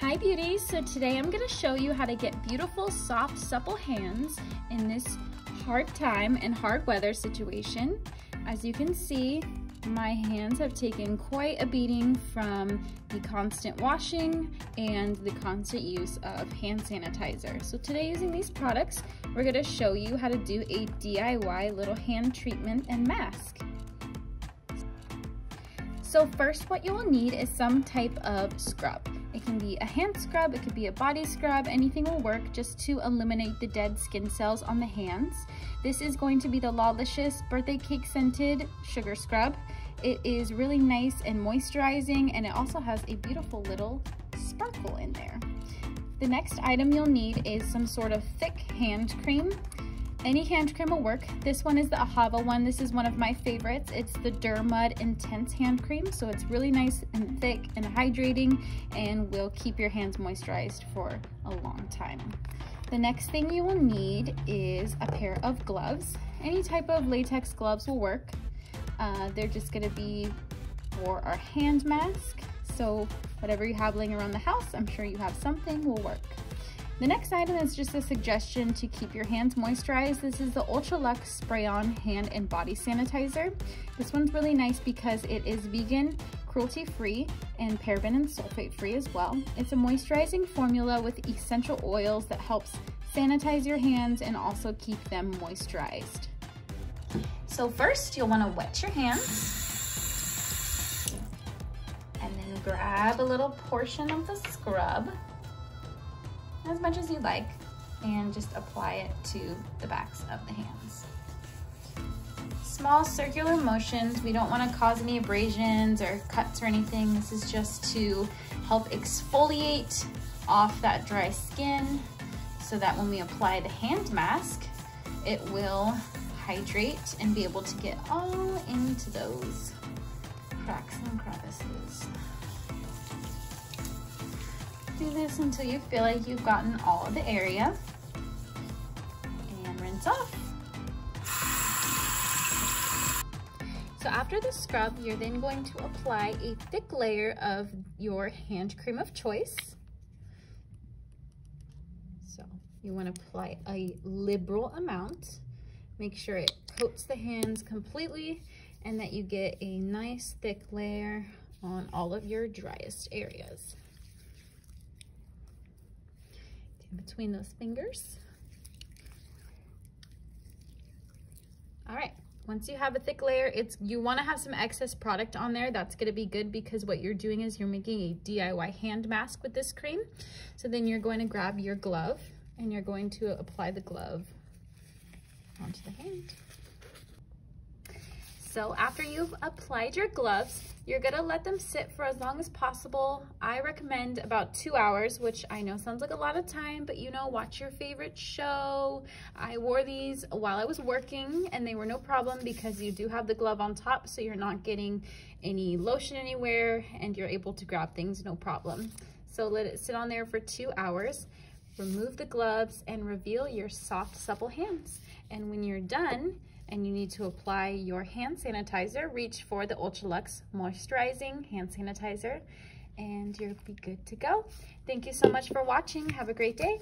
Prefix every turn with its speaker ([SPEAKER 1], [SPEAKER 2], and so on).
[SPEAKER 1] Hi beauties, so today I'm gonna show you how to get beautiful, soft, supple hands in this hard time and hard weather situation. As you can see, my hands have taken quite a beating from the constant washing and the constant use of hand sanitizer. So today using these products, we're gonna show you how to do a DIY little hand treatment and mask. So first what you will need is some type of scrub. It can be a hand scrub, it could be a body scrub, anything will work just to eliminate the dead skin cells on the hands. This is going to be the Lalicious Birthday Cake Scented Sugar Scrub. It is really nice and moisturizing and it also has a beautiful little sparkle in there. The next item you'll need is some sort of thick hand cream. Any hand cream will work. This one is the Ahava one. This is one of my favorites. It's the Dermud Intense Hand Cream. So it's really nice and thick and hydrating and will keep your hands moisturized for a long time. The next thing you will need is a pair of gloves. Any type of latex gloves will work. Uh, they're just gonna be for our hand mask. So whatever you have laying around the house, I'm sure you have something will work. The next item is just a suggestion to keep your hands moisturized. This is the Ultraluxe Spray-On Hand and Body Sanitizer. This one's really nice because it is vegan, cruelty-free, and paraben and sulfate-free as well. It's a moisturizing formula with essential oils that helps sanitize your hands and also keep them moisturized. So first, you'll wanna wet your hands and then grab a little portion of the scrub as much as you like and just apply it to the backs of the hands. Small circular motions. We don't want to cause any abrasions or cuts or anything. This is just to help exfoliate off that dry skin so that when we apply the hand mask, it will hydrate and be able to get all into those cracks and crevices do this until you feel like you've gotten all of the area and rinse off. So after the scrub, you're then going to apply a thick layer of your hand cream of choice. So you want to apply a liberal amount. Make sure it coats the hands completely and that you get a nice thick layer on all of your driest areas between those fingers. All right, once you have a thick layer, it's you wanna have some excess product on there. That's gonna be good because what you're doing is you're making a DIY hand mask with this cream. So then you're going to grab your glove and you're going to apply the glove onto the hand. So after you've applied your gloves, you're gonna let them sit for as long as possible. I recommend about two hours, which I know sounds like a lot of time, but you know, watch your favorite show. I wore these while I was working and they were no problem because you do have the glove on top, so you're not getting any lotion anywhere and you're able to grab things no problem. So let it sit on there for two hours. Remove the gloves and reveal your soft, supple hands. And when you're done, and you need to apply your hand sanitizer, reach for the Ultraluxe Moisturizing Hand Sanitizer and you'll be good to go. Thank you so much for watching. Have a great day.